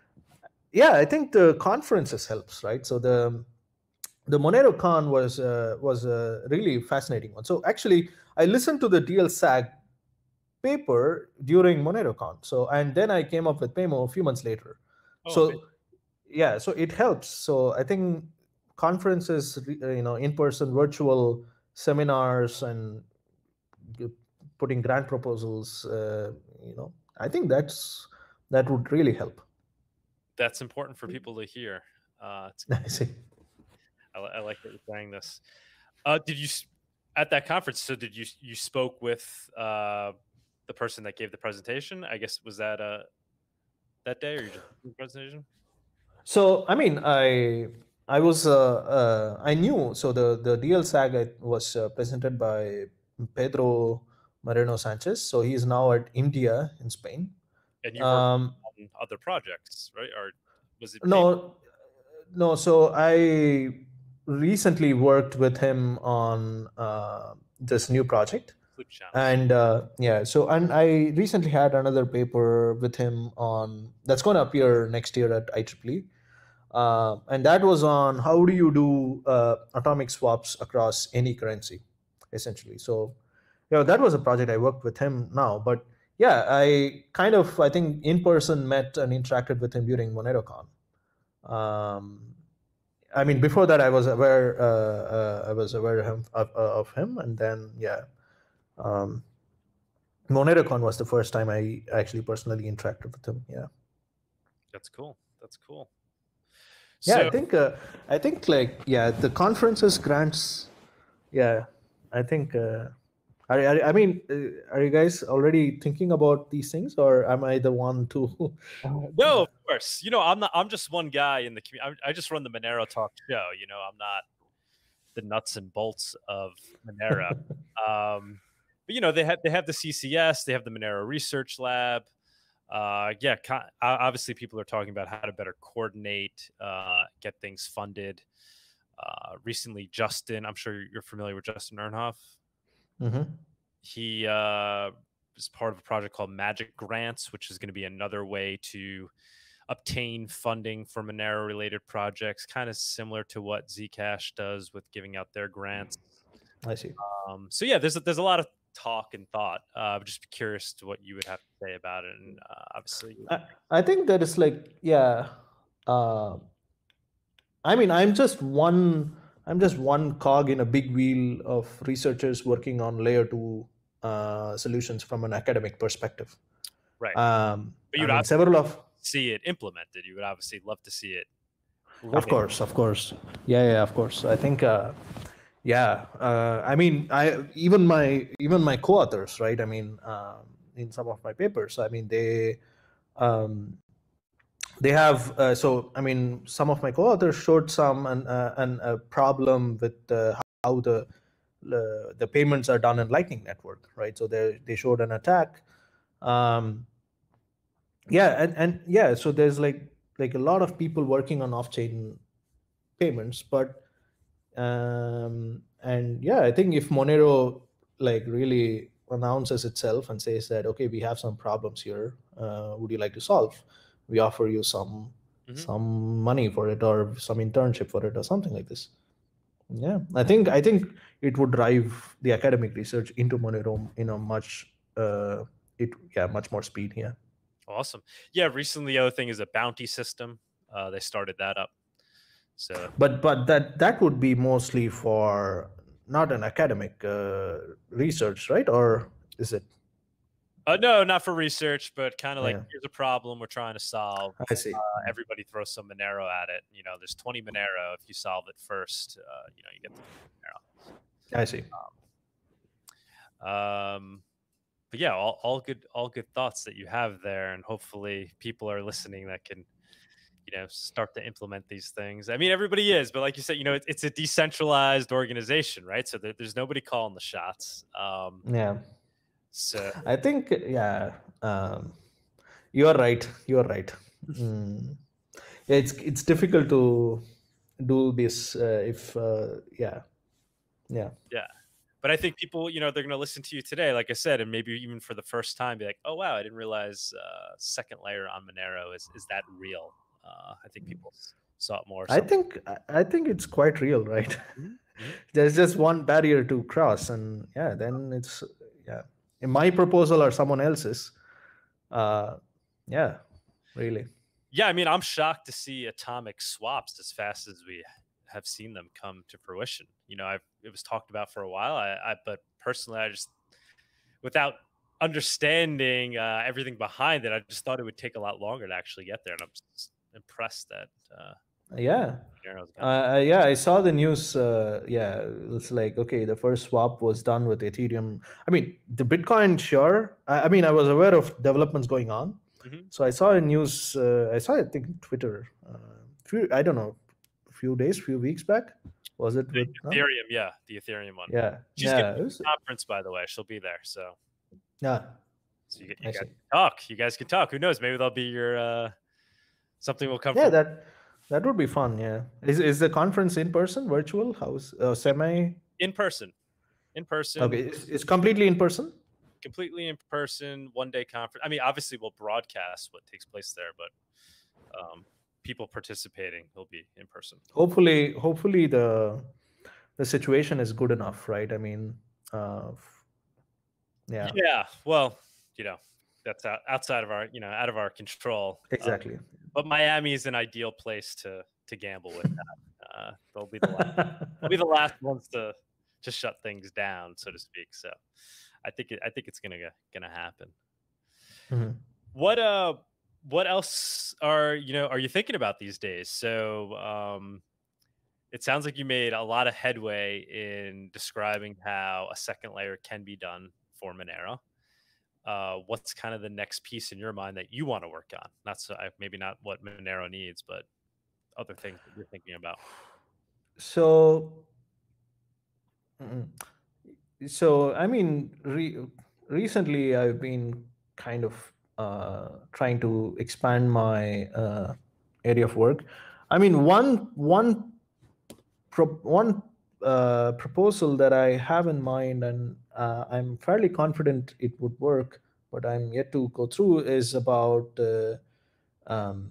yeah, I think the conferences helps, right? So the the Monero Con was uh, was a really fascinating one. So actually, I listened to the DL DLSAG paper during MoneroCon. So and then I came up with Paymo a few months later. Oh, so okay. yeah, so it helps. So I think conferences, you know, in-person, virtual seminars, and putting grant proposals, uh, you know, I think that's that would really help. That's important for people to hear. Uh, I see. I, I, like that you're saying this. Uh, did you at that conference? So did you you spoke with uh, the person that gave the presentation. I guess was that uh that day or just presentation? So I mean, I I was uh, uh I knew so the the DL SAG was uh, presented by Pedro Moreno Sanchez. So he's now at IMDEA in Spain. And you um, on other projects, right? Or was it no? No. So I recently worked with him on uh, this new project and uh, yeah, so and I recently had another paper with him on that's going to appear next year at IEEE. Uh, and that was on how do you do uh, atomic swaps across any currency, essentially. So, you know, that was a project I worked with him now. But yeah, I kind of I think in person met and interacted with him during MoneroCon. Um, I mean, before that, I was aware uh, uh, I was aware of of, of him, and then yeah, um, MoneroCon was the first time I actually personally interacted with him. Yeah, that's cool. That's cool. Yeah, so, I think uh, I think like yeah, the conferences grants. Yeah, I think. Uh, are, are, I mean, uh, are you guys already thinking about these things, or am I the one to? no, of course. You know, I'm not. I'm just one guy in the community. I just run the Monero Talk show. You know, I'm not the nuts and bolts of Monero. um, but you know they have they have the CCS, they have the Monero Research Lab. Uh, yeah, obviously people are talking about how to better coordinate, uh, get things funded. Uh, recently, Justin, I'm sure you're familiar with Justin Ehrenhofer. Mm-hmm. He uh, part of a project called Magic Grants, which is going to be another way to obtain funding for Monero related projects, kind of similar to what Zcash does with giving out their grants. I see. Um, so yeah, there's a, there's a lot of talk and thought. Uh, I'm just curious to what you would have to say about it. And uh, obviously, I, I think that is like yeah. Uh, I mean, I'm just one. I'm just one cog in a big wheel of researchers working on layer two uh, solutions from an academic perspective. right? Um, But you'd mean, several of see it implemented. You would obviously love to see it. of course of course yeah yeah of course i think uh yeah uh, i mean i even my even my co-authors right? I mean um, in some of my papers i mean they um they have uh, so i mean some of my co-authors showed some and uh, an a problem with how the the the payments are done in lightning network right? So they they showed an attack um yeah and and yeah so there's like like a lot of people working on off-chain payments but um and yeah i think if monero like really announces itself and says that okay we have some problems here uh, would you like to solve we offer you some Mhm. some money for it or some internship for it or something like this yeah i think i think it would drive the academic research into monero in a much uh it yeah much more speed yeah Awesome. Yeah, recently the other thing is a bounty system. Uh, they started that up. So but but that that would be mostly for not an academic uh, research right or is it uh, no, not for research, but kind of like Yeah. here's a problem we're trying to solve. i see Uh, everybody throws some Monero at it. You know, there's 20 Monero. If you solve it first, uh, you know, you get the Monero. i see Um, but yeah, all, all good, all good thoughts that you have there, and hopefully people are listening that can, you know, start to implement these things. I mean, everybody is, but like you said, you know, it, it's a decentralized organization, right? So there, there's nobody calling the shots. Um, yeah so i think yeah um, you are right you are right mm. yeah, it's it's difficult to do this uh, if uh, yeah yeah yeah but I think people, you know, they're going to listen to you today, like I said, and maybe even for the first time, be like, "Oh wow, I didn't realize uh, second layer on Monero is is that real?" Uh, I think people saw it more. i think I- i think it's quite real right Mhm, mhm. there's just one barrier to cross and yeah then it's yeah in my proposal or someone else's uh yeah really Yeah, I mean, I'm shocked to see atomic swaps as fast as we have seen them come to fruition. You know, I've it was talked about for a while. I, I but personally, I just without understanding uh, everything behind it, I just thought it would take a lot longer to actually get there, and I'm impressed that uh, yeah uh, yeah i saw the news uh, yeah it's like okay the first swap was done with ethereum i mean the bitcoin sure i, I mean i was aware of developments going on Mhm. so i saw a news uh, i saw i think twitter uh, few i don't know a few days few weeks back was it the with, no? Ethereum, yeah, the Ethereum one. yeah She's yeah was- Conference, by the way, she'll be there, so yeah so you, you guys can talk. You guys can talk. Who knows? Maybe that'll be your uh, something will come. yeah from that that would be fun yeah is, is the conference in person virtual house, uh, semi in person, in person. okay it's, it's completely in person completely in person, one day conference. I mean, obviously we'll broadcast what takes place there, but um, people participating will be in person. hopefully hopefully the the situation is good enough right i mean uh yeah Yeah. Well, you know, that's out, outside of our, you know, out of our control. Uh, exactly but Miami is an ideal place to to gamble with that. Uh, they'll be the last, they'll be the last ones to to shut things down, so to speak. So, I think it, I think it's gonna gonna happen. Mhm. what uh what else are you know are you thinking about these days so um it sounds like you made a lot of headway in describing how a second layer can be done for monero uh what's kind of the next piece in your mind that you want to work on? Not so maybe not what monero needs but other things that you're thinking about. So so i mean re- recently i've been kind of uh, trying to expand my uh, area of work. I mean one one pro- one uh, proposal that i have in mind and uh, i'm fairly confident it would work but I'm yet to go through, is about uh, um,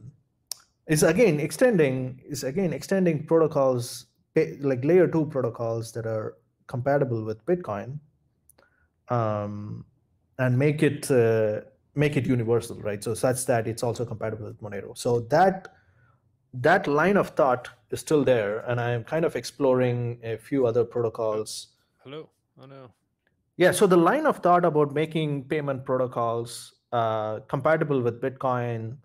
is again extending is again extending protocols like layer two protocols that are compatible with Bitcoin, um, and make it uh, make it universal, right? So such that it's also compatible with Monero. So that that line of thought is still there, and I am kind of exploring a few other protocols. Hello. Oh no. Yeah. So the line of thought about making payment protocols uh, compatible with Bitcoin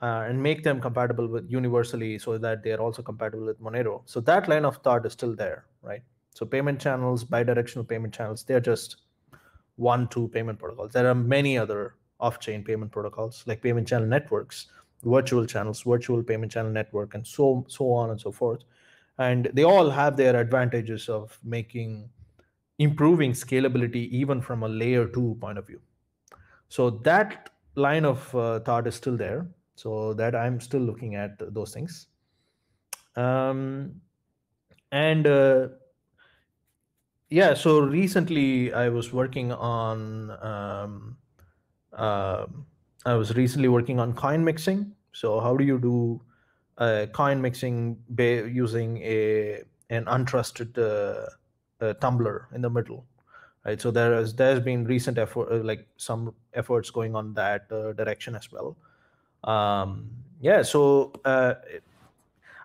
uh, and make them compatible with universally, so that they are also compatible with Monero. So that line of thought is still there, right? So payment channels, bidirectional payment channels, they're just one, two payment protocols. There are many other off-chain payment protocols like payment channel networks virtual channels virtual payment channel network and so so on and so forth. And they all have their advantages of making improving scalability even from a layer 2 point of view. So that line of uh, thought is still there. So that i'm still looking at those things. Um, and uh, yeah so recently i was working on um, uh, I was recently working on coin mixing. So how do you do uh, coin mixing using a an untrusted uh, tumbler in the middle, right? So there is there's been recent effort, uh, like some efforts going on that uh, direction as well. Um, yeah, so uh,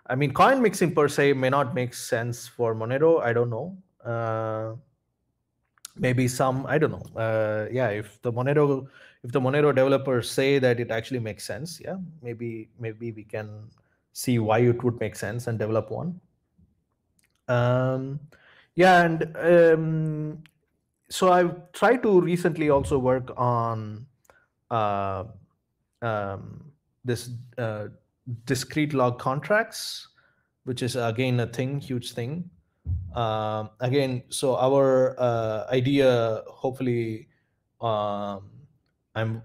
I mean, coin mixing per se may not make sense for Monero. I don't know. Maybe some I don't know. yeah, if the Monero if the Monero developers say that it actually makes sense, yeah, maybe maybe we can see why it would make sense and develop one. Um, yeah, and um, so I've tried to recently also work on uh, um, this uh, discrete log contracts, which is again a thing, huge thing. Uh, again, so our uh, idea, hopefully, um, I'm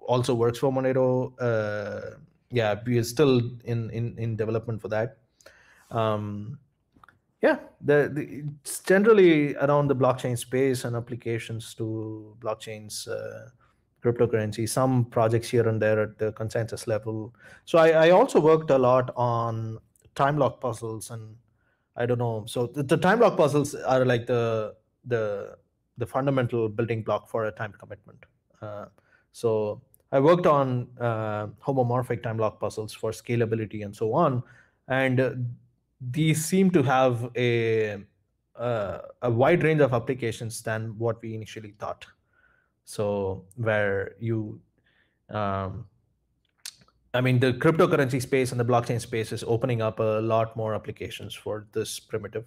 also works for Monero. Uh, yeah, we are still in in in development for that. Um, yeah, the, the, it's generally around the blockchain space and applications to blockchains, uh, cryptocurrency. Some projects here and there at the consensus level. So I, I also worked a lot on time lock puzzles and I don't know. So the, the time lock puzzles are like the the the fundamental building block for a time commitment. Uh, so I worked on uh, homomorphic time lock puzzles for scalability and so on, and these seem to have a uh, a wide range of applications than what we initially thought. So where you, um, I mean, the cryptocurrency space and the blockchain space is opening up a lot more applications for this primitive.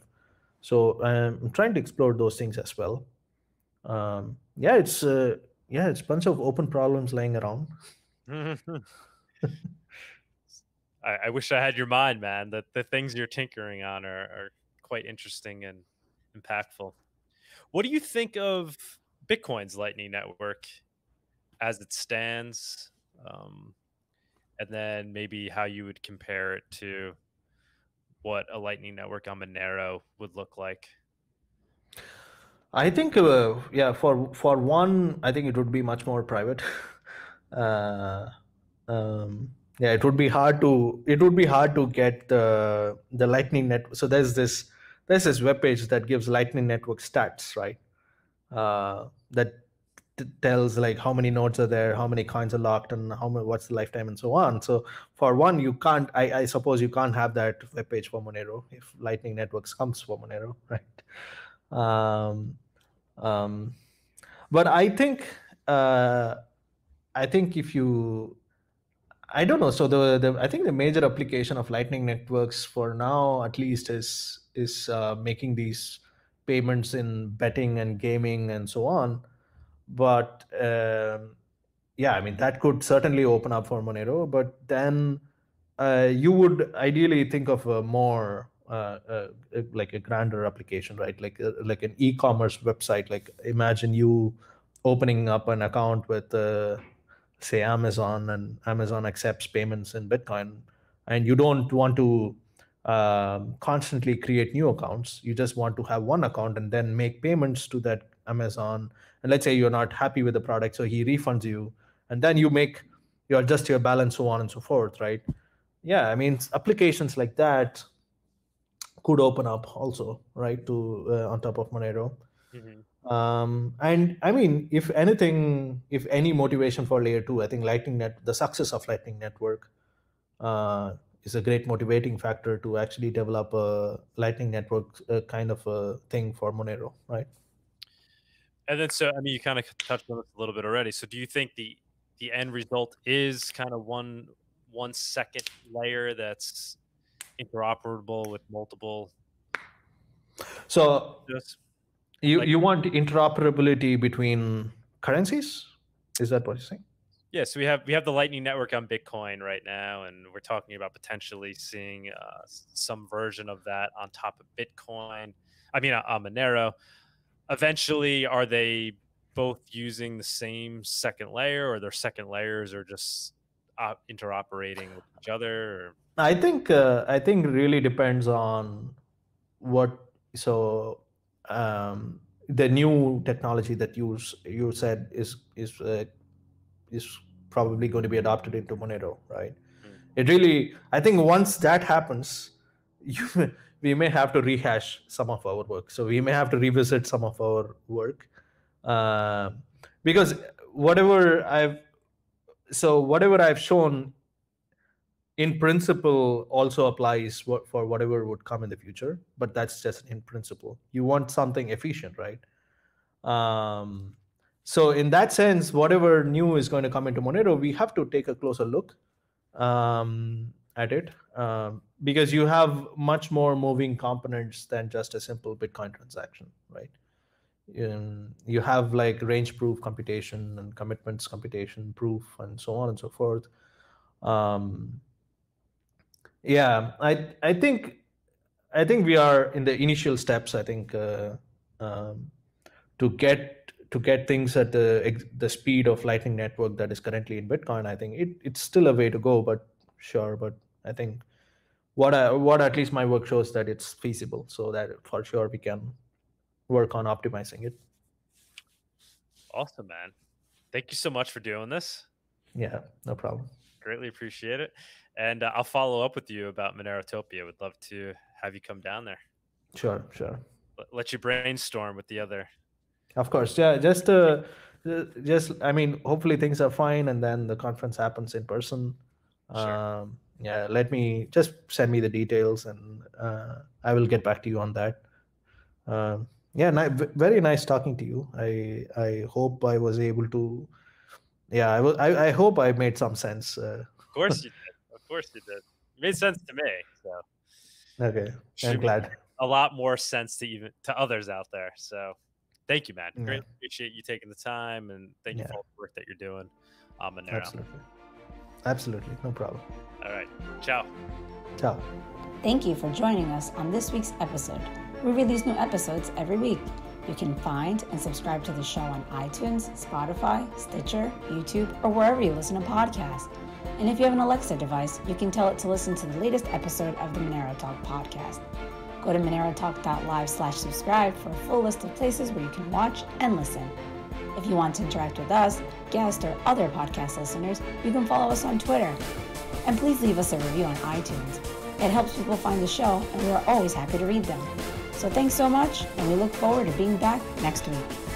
So um, I'm trying to explore those things as well. Um, yeah, it's uh, yeah, it's a bunch of open problems laying around. I, I, wish I had your mind, man. That the things you're tinkering on are, are quite interesting and impactful. What do you think of Bitcoin's Lightning Network as it stands? Um, and then maybe how you would compare it to what a Lightning Network on Monero would look like? I think, uh, yeah, for for one, I think it would be much more private. uh, um, yeah, it would be hard to it would be hard to get the the Lightning net. So there's this there's this web page that gives Lightning Network stats, right? Uh, that tells like how many nodes are there, how many coins are locked, and how many, what's the lifetime, and so on. So for one, you can't. I, I suppose you can't have that web page for Monero if Lightning Networks comes for Monero, right? Um, um, but I think uh, I think if you I don't know. So the, the I think the major application of Lightning networks for now, at least, is is uh, making these payments in betting and gaming and so on. But um, yeah, I mean that could certainly open up for Monero. But then uh, you would ideally think of a more uh, uh, like a grander application, right? Like uh, like an e-commerce website. Like imagine you opening up an account with uh, say Amazon, and Amazon accepts payments in Bitcoin, and you don't want to um, constantly create new accounts. You just want to have one account and then make payments to that Amazon, and let's say you're not happy with the product, so he refunds you, and then you make you adjust your balance, so on and so forth, right? Yeah, I mean applications like that could open up also, right? To uh, on top of Monero. Mm-hmm. Um, and I mean, if anything, if any motivation for layer two, I think Lightning Net, the success of Lightning Network, uh, is a great motivating factor to actually develop a Lightning Network uh, kind of a thing for Monero, right? And then, so I mean, you kind of touched on this a little bit already. So, do you think the the end result is kind of one one second layer that's interoperable with multiple? So, you like, you want interoperability between currencies? Is that what you're saying? Yeah, so we have we have the Lightning Network on Bitcoin right now, and we're talking about potentially seeing uh, some version of that on top of Bitcoin. I mean, uh, on Monero. Eventually, are they both using the same second layer, or their second layers are just uh, interoperating with each other? Or? I think uh, I think really depends on what. So um, the new technology that you you said is is uh, is probably going to be adopted into Monero, right? Mm. It really, I think once that happens, you, we may have to rehash some of our work. So we may have to revisit some of our work uh, because whatever I've, so whatever I've shown in principle also applies for whatever would come in the future, but that's just in principle. You want something efficient, right? Um, so in that sense, whatever new is going to come into Monero, we have to take a closer look um, at it um, because you have much more moving components than just a simple Bitcoin transaction, right? Um, you have like range proof computation and commitments computation proof and so on and so forth. Um, yeah, I I think I think we are in the initial steps. I think uh, um, to get to get things at the the speed of Lightning Network that is currently in Bitcoin, I think it, it's still a way to go. But sure, but I think what I, what at least my work shows that it's feasible, so that for sure we can work on optimizing it. Awesome, man! Thank you so much for doing this. Yeah, no problem. Greatly appreciate it, and uh, I'll follow up with you about Monerotopia. Would love to have you come down there. Sure, sure. Let, let you brainstorm with the other of course, yeah. Just uh, just I mean, hopefully things are fine, and then the conference happens in person. Sure. Um, yeah, let me just send me the details, and uh, I will get back to you on that. Um, yeah, ni- very nice talking to you. I I hope I was able to. Yeah, I, will, I, I hope I made some sense. Uh, of course you did. Of course you did. It made sense to me. So. Okay, I'm glad. A lot more sense to even to others out there. So thank you, man. Yeah. Great. Appreciate you taking the time and thank you for all the work that you're doing Monero. Absolutely. Absolutely. No problem. All right. Ciao. Ciao. Thank you for joining us on this week's episode. We release new episodes every week. You can find and subscribe to the show on iTunes, Spotify, Stitcher, YouTube, or wherever you listen to podcasts. And if you have an Alexa device, you can tell it to listen to the latest episode of the Monero Talk podcast. Go to monerotalk.live slash subscribe for a full list of places where you can watch and listen. If you want to interact with us, guests, or other podcast listeners, you can follow us on Twitter. And please leave us a review on iTunes. It helps people find the show, and we are always happy to read them. So thanks so much, and we look forward to being back next week.